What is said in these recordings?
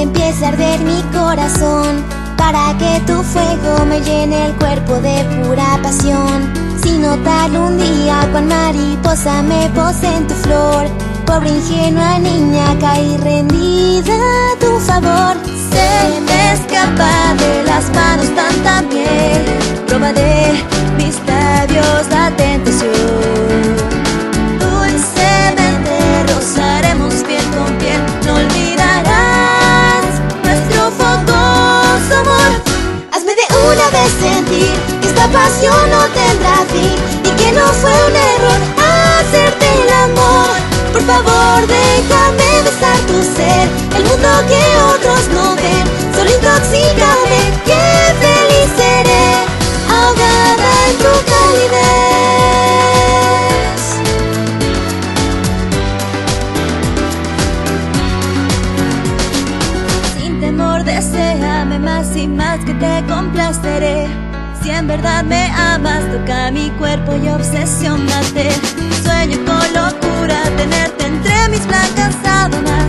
que empiece a arder mi corazón Para que tu fuego me llene el cuerpo de pura pasión. Sin notarlo un día cual mariposa me pose en tu flor Pobre ingenua niña caí rendida a tu favor. Se me escapa de las manos tanta miel que esta pasión no tendrá fin Y que no fue un error hacerte el amor. Por favor déjame besar tu ser El mundo que otros no ven. Solo intoxícame, que feliz seré Ahogada en tu calidez. Sin temor deséame más y más que te complaceré Si en verdad me amas toca mi cuerpo y obsesionate Sueño con locura tenerte entre mis blancas sábanas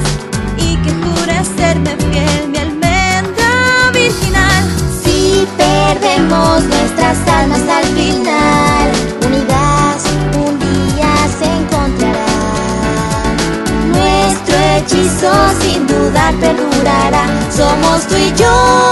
Y que jures serme fiel mi almendra virginal. Si perdemos nuestras almas al final Unidas un día se encontrarán. Nuestro hechizo sin dudar perdurará. Somos tú y yo,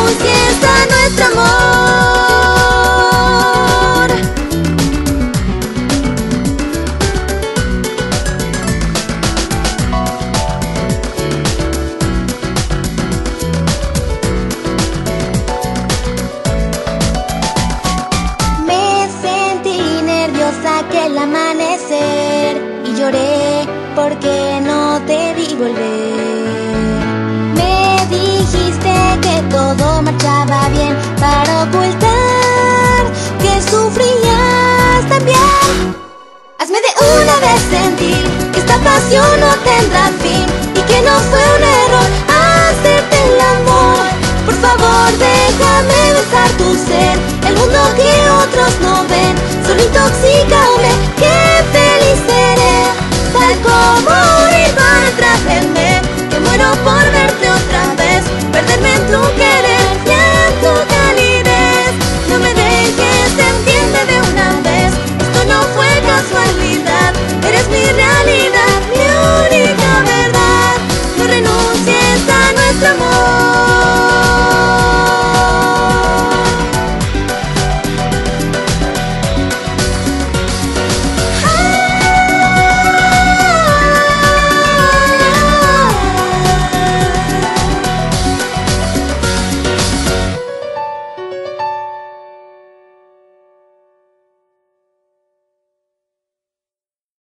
No renuncies a nuestro amor Me sentí nerviosa aquel amanecer y lloré porque no te vi volver. Sentir que esta pasión no tendrá fin y que no fue un error hacerte el amor. Por favor, déjame besar tu ser, el mundo que otros no ven, solo intoxícame, que